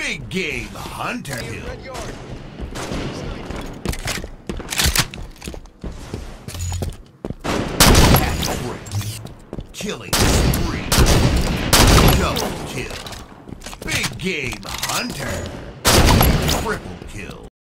Big Game Hunter hill. Killing spree. Double kill. Big Game Hunter. Triple kill.